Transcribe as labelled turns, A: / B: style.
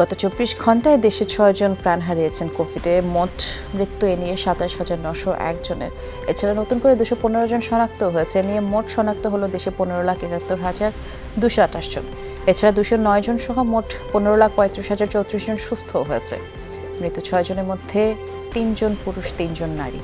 A: গত চব্বিশ ঘন্টায় দেশে ছয়জন প্রাণ হারিয়েছেন কোভিডে। মোট মৃত্যু এ নিয়ে সাতাশ হাজার নশো একজনের এছাড়া নতুন করে দুশো পনেরো জন শনাক্ত হয়েছে। নিয়ে মোট শনাক্ত হলো দেশে পনেরো লাখ একাত্তর হাজার দুশো আঠাশ জন। এছাড়া দুশো নয় জন সহ মোট পনেরো লাখ পঁয়ত্রিশ হাজার চৌত্রিশ জন সুস্থ হয়েছে। মৃত ছয়জনের মধ্যে তিনজন পুরুষ, তিনজন নারী।